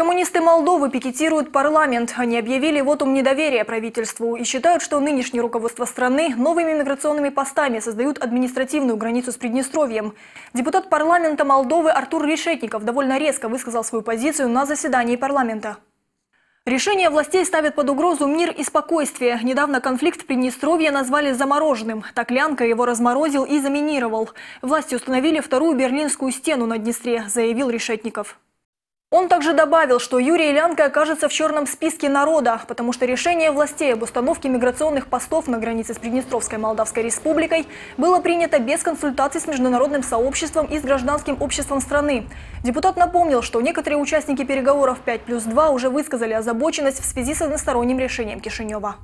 Коммунисты Молдовы пикетируют парламент. Они объявили вотум недоверия правительству и считают, что нынешнее руководство страны новыми миграционными постами создают административную границу с Приднестровьем. Депутат парламента Молдовы Артур Решетников довольно резко высказал свою позицию на заседании парламента. Решение властей ставит под угрозу мир и спокойствие. Недавно конфликт в Приднестровье назвали замороженным. Так Лянка его разморозил и заминировал. Власти установили вторую Берлинскую стену на Днестре, заявил Решетников. Он также добавил, что Юрий Лянка окажется в черном списке народа, потому что решение властей об установке миграционных постов на границе с Приднестровской Молдавской Республикой было принято без консультаций с международным сообществом и с гражданским обществом страны. Депутат напомнил, что некоторые участники переговоров 5 плюс 2 уже высказали озабоченность в связи с односторонним решением Кишинева.